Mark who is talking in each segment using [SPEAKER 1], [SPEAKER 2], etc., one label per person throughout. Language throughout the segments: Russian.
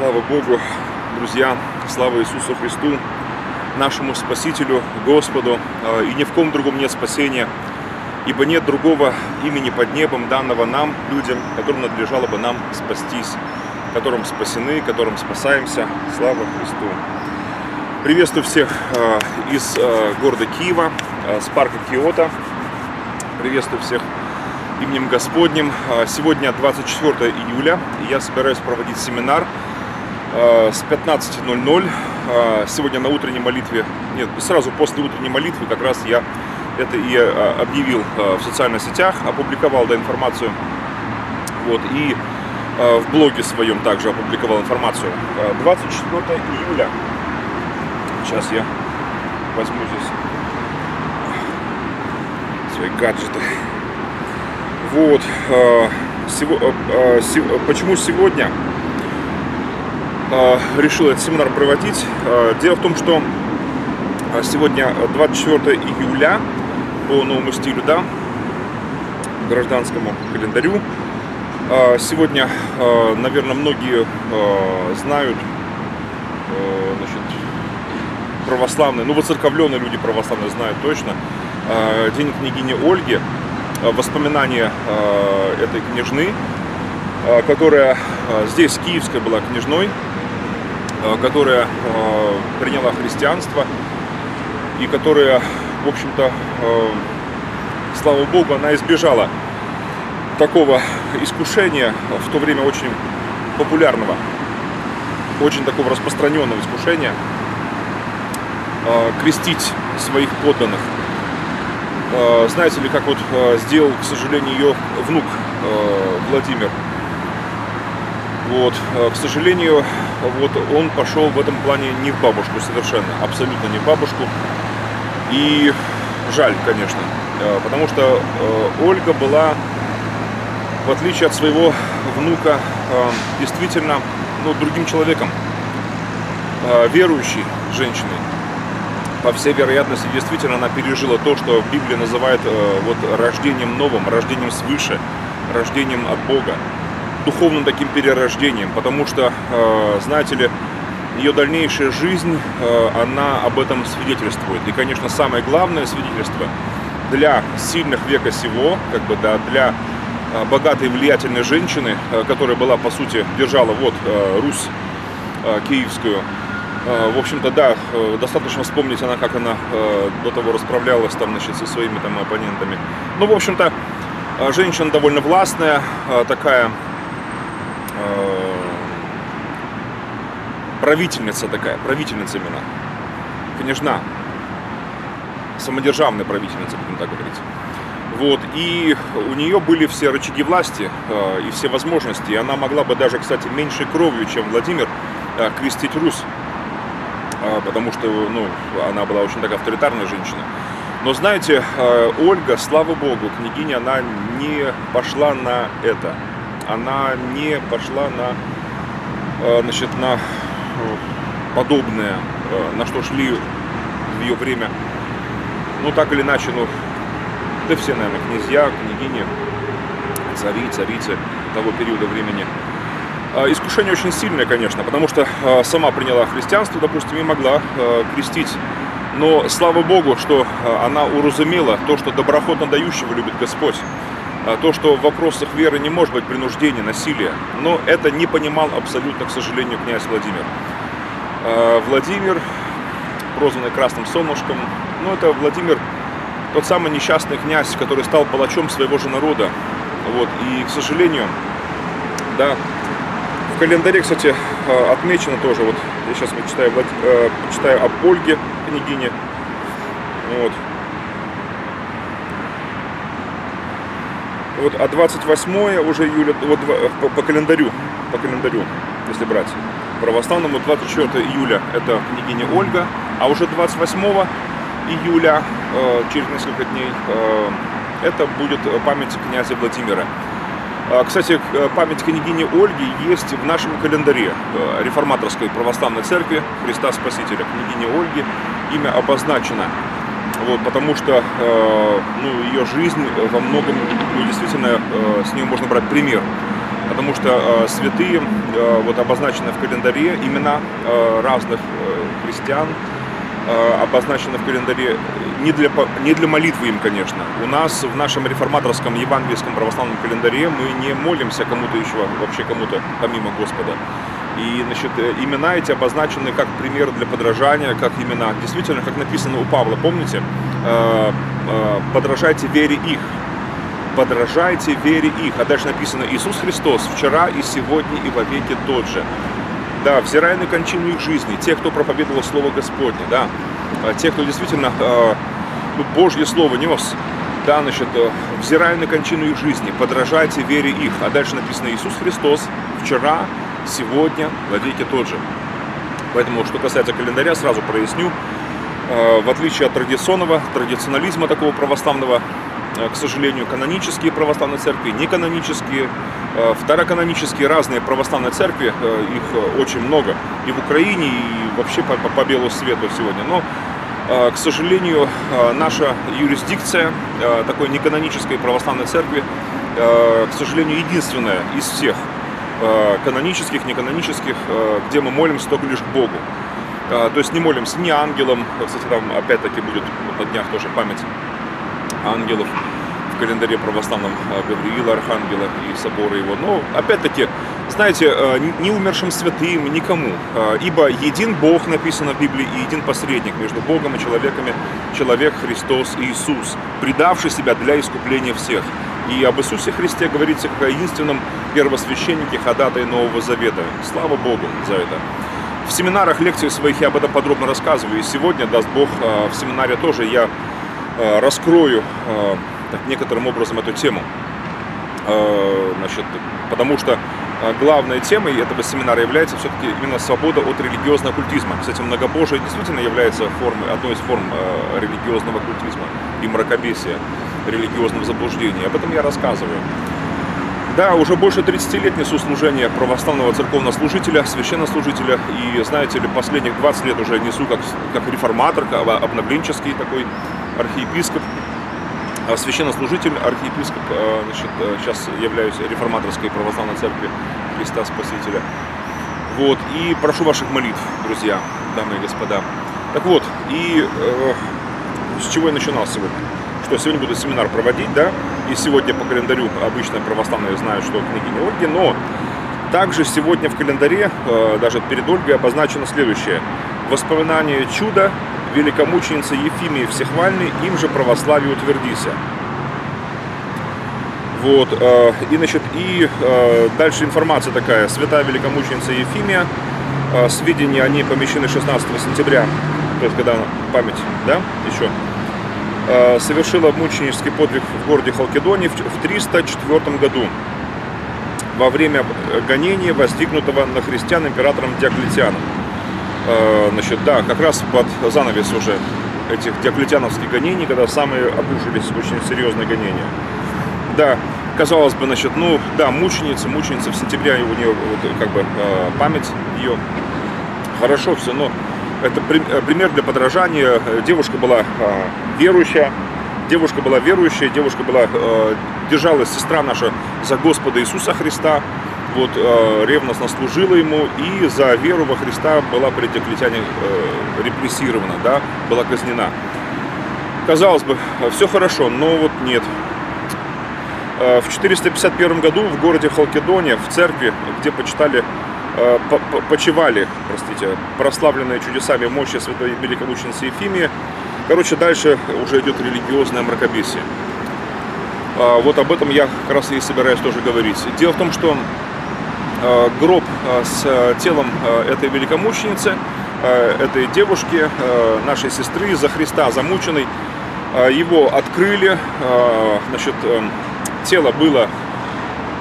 [SPEAKER 1] Слава Богу, друзья, слава Иисусу Христу, нашему Спасителю, Господу, э, и ни в ком другом нет спасения, ибо нет другого имени под небом, данного нам, людям, которым надлежало бы нам спастись, которым спасены, которым спасаемся. Слава Христу! Приветствую всех э, из э, города Киева, с парка Киота. Приветствую всех именем Господним. Сегодня 24 июля, и я собираюсь проводить семинар с 15.00. Сегодня на утренней молитве, нет, сразу после утренней молитвы как раз я это и объявил в социальных сетях, опубликовал да, информацию. Вот, и в блоге своем также опубликовал информацию. 24 июля. Сейчас я возьму здесь свои гаджеты. Вот. Э, э, э, почему сегодня решил этот семинар проводить? Дело в том, что сегодня 24 июля по новому стилю, да, гражданскому календарю. Сегодня, наверное, многие знают, значит, православные, ну, воцерковленные люди православные знают точно, день княгини Ольги – воспоминания этой княжны, которая здесь киевская была княжной, которая приняла христианство и которая, в общем-то, слава Богу, она избежала такого искушения в то время очень популярного, очень такого распространенного искушения крестить своих подданных – Э, знаете ли, как вот э, сделал, к сожалению, ее внук э, Владимир. Вот, к сожалению, вот он пошел в этом плане не в бабушку совершенно, абсолютно не в бабушку. И жаль, конечно, потому что Ольга была, в отличие от своего внука, действительно ну, другим человеком, верующей женщиной по всей вероятности, действительно она пережила то, что Библия называет э, вот рождением новым, рождением свыше, рождением от Бога, духовным таким перерождением, потому что, э, знаете ли, ее дальнейшая жизнь, э, она об этом свидетельствует. И, конечно, самое главное свидетельство для сильных века сего, как бы, да, для богатой влиятельной женщины, которая была, по сути, держала вот Русь киевскую, Э, в общем-то, да, э, достаточно вспомнить она, как она э, до того расправлялась там, значит, со своими там оппонентами. Ну, в общем-то, женщина довольно властная, такая правительница такая, правительница именно, княжна, самодержавная правительница, будем так говорить. Вот, и у нее были все рычаги власти э, и все возможности. И она могла бы даже, кстати, меньшей кровью, чем Владимир, э, крестить Русь. А, потому что ну, она была очень такая авторитарная женщина. Но знаете, а, Ольга, слава богу, княгиня, она не пошла на это. Она не пошла на, а, значит, на подобное, на что шли в ее время. Ну, так или иначе, ну, да все, наверное, князья, княгини, цари, царицы того периода времени – а, искушение очень сильное, конечно, потому что сама приняла христианство, допустим, и могла крестить. Но слава Богу, что она уразумела то, что доброходно дающего любит Господь. То, что в вопросах веры не может быть принуждения, насилия. Но это не понимал абсолютно, к сожалению, князь Владимир. Владимир, прозванный Красным Солнышком, ну это Владимир, тот самый несчастный князь, который стал палачом своего же народа. Вот. И, к сожалению, да, календаре, кстати, э, отмечено тоже, вот я сейчас читаю, э, читаю об Ольге, княгине. Вот. Вот, а 28 уже июля, вот по, по календарю, по календарю, если брать православному, 24 июля это княгиня Ольга, а уже 28 июля, э, через несколько дней, э, это будет память князя Владимира. А, кстати, э, память княгини Ольги есть в нашем календаре э, реформаторской православной церкви Христа Спасителя, княгини Ольги. Имя обозначено, вот, потому что э, ну, ее жизнь во многом, ну, действительно, с нее можно брать пример. потому что святые вот обозначены в календаре имена разных христиан, обозначены в календаре не для, не для молитвы им, конечно. У нас в нашем реформаторском евангельском православном календаре мы не молимся кому-то еще, вообще кому-то помимо Господа. И значит, имена эти обозначены как пример для подражания, как имена. Действительно, как написано у Павла, помните? Э, э, подражайте вере их. Подражайте вере их. А дальше написано Иисус Христос вчера и сегодня и во веки тот же. Да, взирая на кончину их жизни, те, кто проповедовал Слово Господне, да, э, те, кто действительно Божье Слово нес, да, значит, взирая на кончину их жизни, подражайте вере их. А дальше написано Иисус Христос вчера, сегодня, веки тот же. Поэтому, что касается календаря, сразу проясню. Э, в отличие от традиционного, традиционализма такого православного, э, к сожалению, канонические православные церкви, неканонические, э, второканонические, разные православные церкви, их очень много и в Украине, и вообще по, по белу свету сегодня. Но, к сожалению, наша юрисдикция такой неканонической православной церкви, к сожалению, единственная из всех канонических, неканонических, где мы молимся только лишь к Богу. А, то есть не молимся ни ангелам, кстати, там опять-таки будет на днях тоже память ангелов в календаре православном Гавриила, Архангела и собора его. Но опять-таки, знаете, не умершим святым, никому. Ибо един Бог написано в Библии и един посредник между Богом и человеками, человек Христос Иисус, предавший себя для искупления всех. И об Иисусе Христе говорится как о единственном первосвященнике ходатай Нового Завета. Слава Богу за это. В семинарах, лекциях своих я об этом подробно рассказываю. И сегодня, даст Бог, э, в семинаре тоже я э, раскрою э, так, некоторым образом эту тему. Значит, потому что главной темой этого семинара является все-таки именно свобода от религиозного культизма. Кстати, многобожие действительно является формой, одной из форм религиозного культизма и мракобесия, религиозного заблуждения. Об этом я рассказываю. Да, уже больше 30 лет несу служение православного церковного служителя, священнослужителя. И, знаете ли, последних 20 лет уже несу как, как реформатор, как обновленческий такой архиепископ. А священнослужитель, архиепископ, а, значит, сейчас являюсь реформаторской православной церкви Христа Спасителя. Вот, и прошу ваших молитв, друзья, дамы и господа. Так вот, и э, с чего я начинал сегодня? Что сегодня буду семинар проводить, да, и сегодня по календарю обычно православные знают, что княгиня Ольги, но также сегодня в календаре, э, даже перед Ольгой, обозначено следующее. Воспоминание чуда великомученицы Ефимии Всехвальной, им же православие утвердися. Вот, э, и, значит, и э, дальше информация такая. Святая великомученица Ефимия, сведения о ней помещены 16 сентября, то есть когда память, да, еще совершила мученический подвиг в городе Халкидоне в 304 году во время гонения, воздвигнутого на христиан императором Диоклетианом. Э, значит, да, как раз под занавес уже этих диоклетиановских гонений, когда самые обрушились очень серьезные гонения. Да, казалось бы, значит, ну, да, мученица, мученица в сентябре у нее вот, как бы э, память ее хорошо все, но это э, пример для подражания. Девушка была а, верующая, девушка была верующая, девушка была, э, держалась сестра наша за Господа Иисуса Христа, вот, э, ревностно служила ему и за веру во Христа была при Диоклетиане репрессирована, да, была казнена. Казалось бы, все хорошо, но вот нет. В 451 году в городе Халкидоне, в церкви, где почитали Э, почивали, простите, прославленные чудесами мощи святой великомученицы Ефимии. Короче, дальше уже идет религиозное мракобесие. А, вот об этом я как раз и собираюсь тоже говорить. Дело в том, что э, гроб э, с телом этой великомученицы, этой девушки, нашей сестры за Христа замученной, его открыли, значит, тело было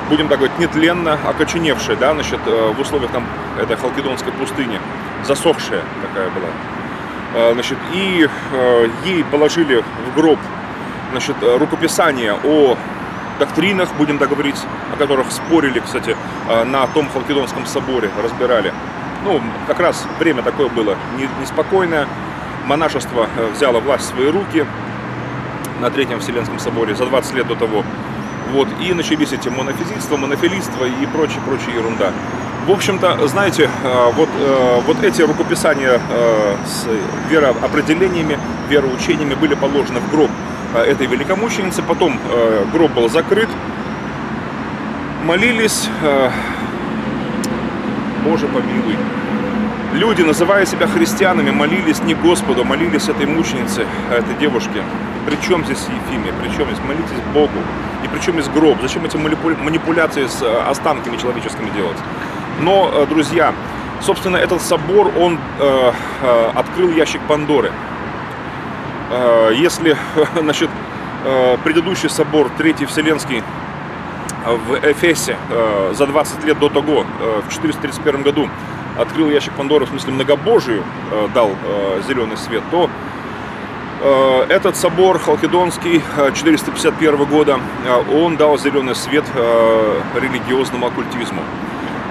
[SPEAKER 1] будем так говорить, нетленно окоченевшая, да, значит, э, в условиях там этой халкидонской пустыни, засохшая такая была. Э, значит, и э, ей положили в гроб значит, рукописание о доктринах, будем так говорить, о которых спорили, кстати, на том Халкидонском соборе, разбирали. Ну, как раз время такое было неспокойное. Монашество взяло власть в свои руки на Третьем Вселенском соборе за 20 лет до того Вот, и начались эти монофизитства, монофилиства и прочая, прочая ерунда. В общем-то, знаете, э, вот, э, вот эти рукописания э, с вероопределениями, вероучениями были положены в гроб этой великомученицы. Потом гроб был закрыт, молились, Боже помилуй, люди, называя себя христианами, молились не Господу, молились этой мученице, этой девушке. Причем здесь Ефимия, причем здесь молитесь Богу, и причем здесь гроб. Зачем эти манипуляции с останками человеческими делать? Но, э, друзья, собственно, этот собор, он э, э, открыл ящик Пандоры. Э, если, значит, э, предыдущий собор, Третий Вселенский, в Эфесе э, за 20 лет до того, э, в 431 году, открыл ящик Пандоры, в смысле многобожию, э, дал э, зеленый свет, то э, этот собор Халкидонский 451 э, года, э, он дал зеленый свет э, религиозному оккультизму.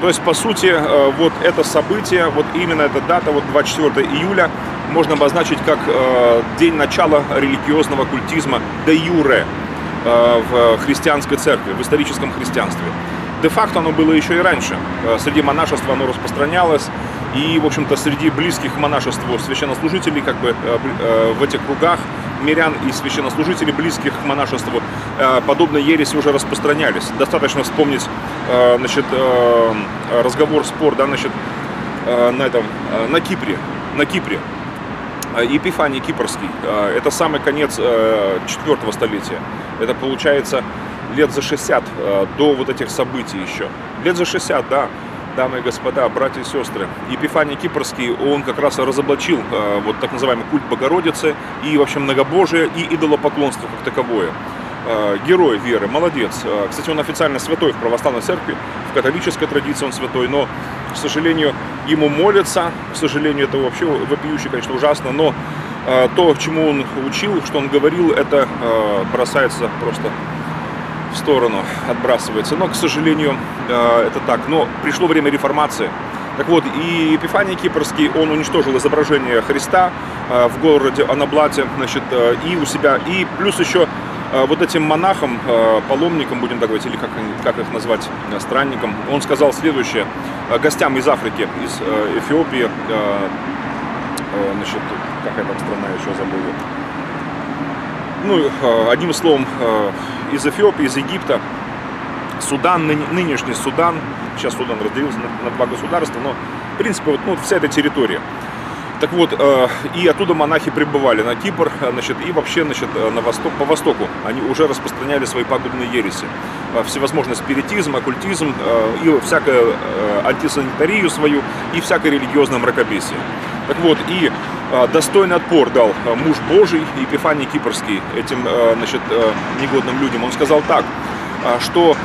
[SPEAKER 1] То есть, по сути, э, вот это событие, вот именно эта дата, вот 24 июля, можно обозначить как э, день начала религиозного культизма де юре э, в христианской церкви, в историческом христианстве. Де-факто оно было еще и раньше. Среди монашества оно распространялось, и, в общем-то, среди близких монашеству священнослужителей, как бы в этих кругах, мирян и священнослужителей, близких к монашеству, подобные ереси уже распространялись. Достаточно вспомнить Э, значит, э, разговор, спор, да, значит, э, на этом, на Кипре, на Кипре. Епифаний Кипрский. Это самый конец 4 столетия. Это получается лет за 60 до вот этих событий еще. Лет за 60, да, дамы и господа, братья и сестры. Епифаний Кипрский, он как раз разоблачил вот так называемый культ Богородицы и вообще многобожие и идолопоклонство как таковое. Э, герой веры, молодец. Э, кстати, он официально святой в православной церкви, в католической традиции он святой, но, к сожалению, ему молятся, к сожалению, это вообще вопиюще, конечно, ужасно, но э, то, чему он учил, что он говорил, это бросается просто в сторону, отбрасывается. Но, к сожалению, это так. Но пришло время реформации. Так вот, и Епифаний Кипрский, он уничтожил изображение Христа в городе Анаблате, значит, и у себя, и плюс еще Э, вот этим монахам, э, паломникам, будем так говорить, или как, как их назвать, э, странникам, он сказал следующее, гостям из Африки, из Эфиопии, значит, какая там страна, еще забыл. Ну, одним словом, из Эфиопии, из Египта, Судан, нынешний Судан, сейчас Судан разделился на, два государства, но, в принципе, вот, ну, вся эта территория – так вот, э, и оттуда монахи прибывали на Кипр, э, значит, и вообще, значит, э, на восток, по востоку они уже распространяли свои пагубные ереси. Всевозможный спиритизм, оккультизм и всякую антисанитарию свою, и всякое религиозное мракобесие. Так вот, и достойный отпор дал муж Божий, Епифаний Кипрский, этим, значит, негодным людям. Он сказал так, что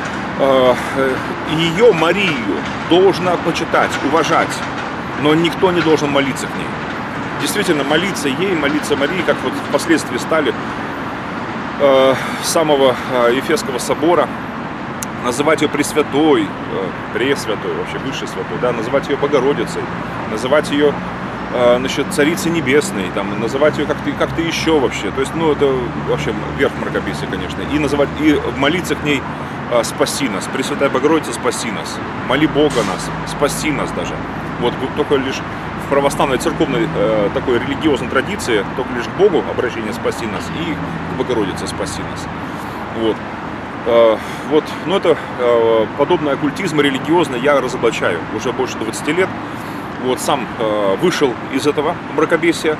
[SPEAKER 1] ее, Марию, должно почитать, уважать, но никто не должен молиться к ней действительно молиться ей, молиться Марии, как вот впоследствии стали э, самого э, Ефесского собора, называть ее Пресвятой, э, Пресвятой, вообще Высшей Святой, да, называть ее Богородицей, называть ее э, значит, Царицей Небесной, там, называть ее как-то как еще вообще. То есть, ну, это вообще верх мракобесия, конечно. И называть, и молиться к ней э, «Спаси нас», Пресвятая Богородица, спаси нас, моли Бога нас, спаси нас даже. Вот только лишь православной церковной э, такой религиозной традиции только лишь к Богу обращение «спаси нас» и к Богородице «спаси нас». Вот. Э, вот, но это э, подобный оккультизм религиозный я разоблачаю уже больше 20 лет. Вот, сам э, вышел из этого мракобесия.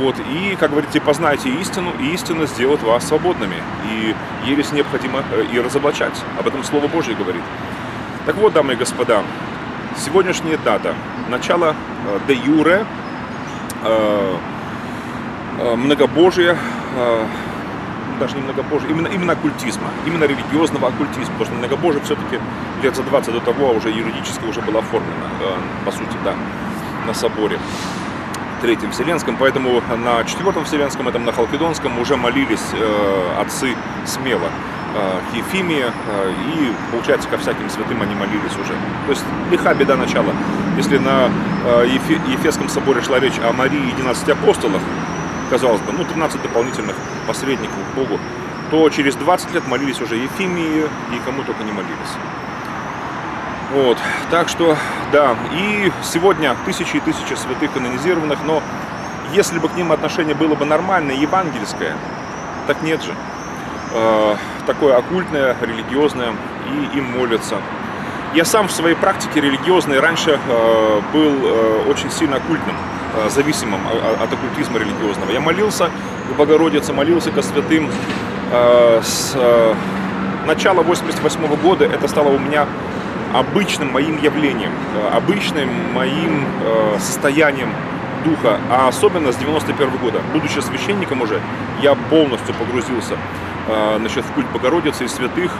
[SPEAKER 1] Вот, и, как говорите, познайте истину, и истина сделает вас свободными. И ересь необходимо э, и разоблачать. Об этом Слово Божье говорит. Так вот, дамы и господа, сегодняшняя дата, начало э, де юре, э, э, многобожия, даже не многобожия, именно, именно оккультизма, именно религиозного оккультизма, потому что многобожие все-таки лет за 20 до того уже юридически уже было оформлено, по сути, да, на соборе. Третьем Вселенском, поэтому на Четвертом Вселенском, этом на Халкидонском уже молились э, отцы смело. Э, Ефимия, э, и, получается, ко всяким святым они молились уже. То есть лиха беда начала. Если на э, Ефесском соборе шла речь о Марии и 12 апостолах, казалось бы, ну, 13 дополнительных посредников к Богу, то через 20 лет молились уже Ефимии и кому только не молились. Вот, так что, да, и сегодня тысячи и тысячи святых канонизированных, но если бы к ним отношение было бы нормальное, евангельское, так нет же. Э, такое оккультное, религиозное, и им молятся. Я сам в своей практике религиозной раньше э, был э, очень сильно оккультным, зависимым от оккультизма религиозного. Я молился к Богородице, молился ко святым. С начала 88 -го года это стало у меня обычным моим явлением, обычным моим состоянием духа, а особенно с 91 -го года. Будучи священником уже, я полностью погрузился э, значит, в культ Богородицы и святых,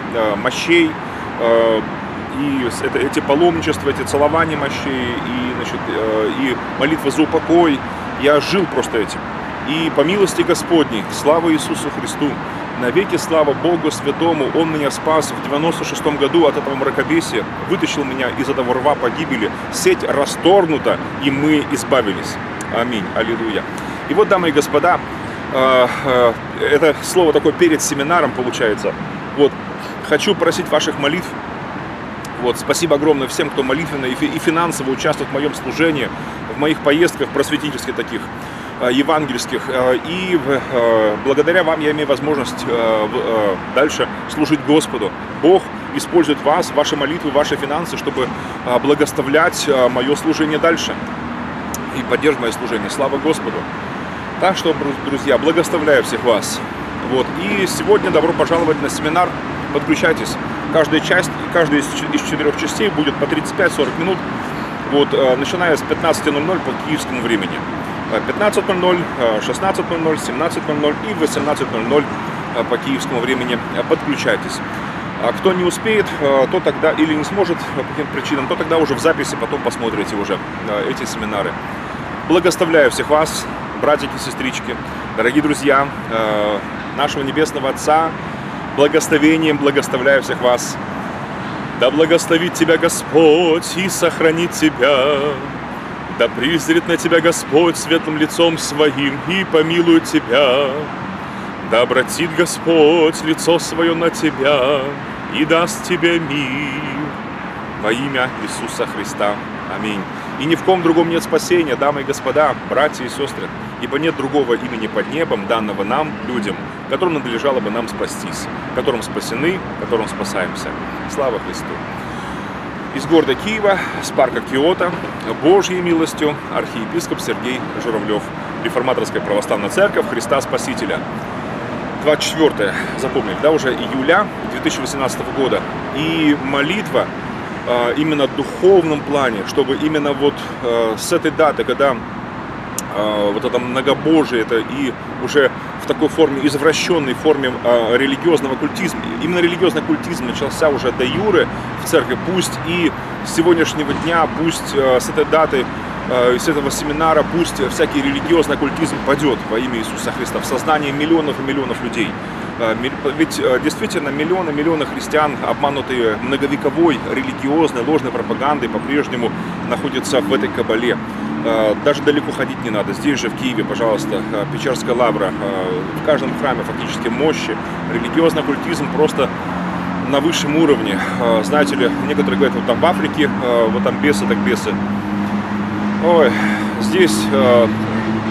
[SPEAKER 1] мощей, и это, эти паломничества, эти целования мощей, и, значит, и молитва за упокой. Я жил просто этим. И по милости Господней, слава Иисусу Христу, Навеки слава Богу Святому, Он меня спас в 96 году от этого мракобесия, вытащил меня из этого рва погибели. Сеть расторгнута, и мы избавились. Аминь. Аллилуйя. И вот, дамы и господа, э, э, это слово такое перед семинаром получается. Вот, хочу просить ваших молитв. Вот, спасибо огромное всем, кто молитвенно и финансово участвует в моем служении, в моих поездках просветительских таких. Э, евангельских. И благодаря вам я имею возможность дальше служить Господу. Бог использует вас, ваши молитвы, ваши финансы, чтобы благоставлять мое служение дальше и поддерживать мое служение. Слава Господу! Так что, друзья, благоставляю всех вас. Вот. И сегодня добро пожаловать на семинар. Подключайтесь. Каждая часть, каждая из, четырех частей будет по 35-40 минут. Вот, начиная с 15.00 по киевскому времени. 15.00, 16.00, 17.00 и 18.00 э, по киевскому времени подключайтесь. А кто не успеет, э, то тогда или не сможет по каким-то причинам, то тогда уже в записи потом посмотрите уже э, эти семинары. Благоставляю всех вас, братики, сестрички, дорогие друзья, нашего Небесного Отца, благословением благоставляю всех вас. Да благословит тебя Господь и сохранит тебя. Да призрит на тебя Господь светлым лицом своим и помилует тебя. Да обратит Господь лицо свое на тебя и даст тебе мир. Во имя Иисуса Христа. Аминь. И ни в ком другом нет спасения, дамы и господа, братья и сестры, ибо нет другого имени под небом, данного нам, людям, которым надлежало бы нам спастись, которым спасены, которым спасаемся. Слава Христу! из города Киева, с парка Киота, Божьей милостью, архиепископ Сергей Журавлев, Реформаторская православная церковь Христа Спасителя. 24 запомнили, да, уже июля 2018 года. И молитва э, именно в духовном плане, чтобы именно вот э, с этой даты, когда э, вот это многобожие, это и уже в такой форме, извращенной форме э, религиозного культизма. Именно религиозный культизм начался уже до юры в церкви. Пусть и с сегодняшнего дня, пусть э, с этой даты, э, с этого семинара, пусть всякий религиозный культизм падет во имя Иисуса Христа в сознание миллионов и миллионов людей. Э, ведь э, действительно миллионы миллионы христиан, обманутые многовековой религиозной ложной пропагандой, по-прежнему находятся в этой кабале. Даже далеко ходить не надо. Здесь же, в Киеве, пожалуйста, Печерская лавра. В каждом храме фактически мощи. Религиозный оккультизм просто на высшем уровне. Знаете ли, некоторые говорят, вот там в Африке, вот там бесы, так бесы. Ой, здесь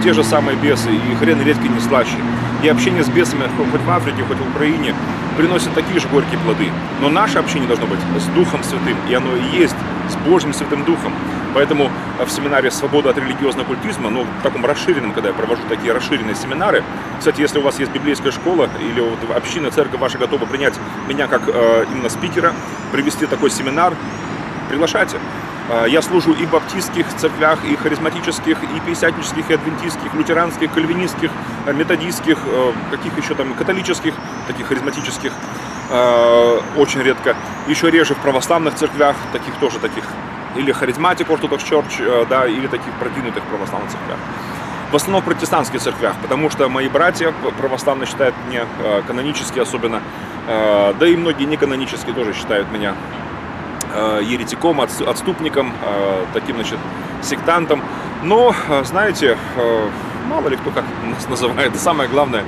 [SPEAKER 1] те же самые бесы, и хрен редкий не слаще. И общение с бесами, хоть в Африке, хоть в Украине, приносит такие же горькие плоды. Но наше общение должно быть с Духом Святым, и оно и есть с Божьим Святым Духом. Поэтому в семинаре «Свобода от религиозного культизма», ну, в таком расширенном, когда я провожу такие расширенные семинары, кстати, если у вас есть библейская школа или вот община, церковь ваша готова принять меня как э, именно спикера, привести такой семинар, приглашайте. Э, я служу и в баптистских церквях, и харизматических, и пятидесятнических, и адвентистских, лютеранских, кальвинистских, э, методистских, э, каких еще там, католических, таких харизматических, очень редко. Еще реже в православных церквях, таких тоже таких, или харизматик Orthodox Church, да, или таких продвинутых православных церквях. В основном в протестантских церквях, потому что мои братья православные считают меня канонически особенно, да и многие неканонические тоже считают меня еретиком, отступником, э, таким, значит, сектантом. Но, э, знаете, мало ли кто как нас называет. Самое главное,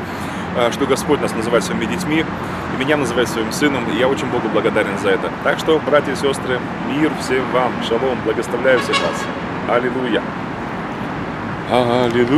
[SPEAKER 1] э, что Господь нас называет своими детьми, меня называет своим сыном, и я очень Богу благодарен за это. Так что, братья и сестры, мир всем вам, шалом, благословляю всех вас. Аллилуйя. Аллилуйя.